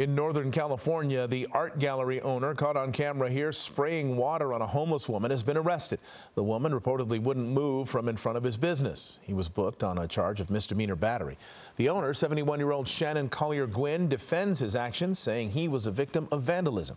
In Northern California, the art gallery owner caught on camera here spraying water on a homeless woman has been arrested. The woman reportedly wouldn't move from in front of his business. He was booked on a charge of misdemeanor battery. The owner, 71-year-old Shannon Collier Gwin, defends his actions, saying he was a victim of vandalism.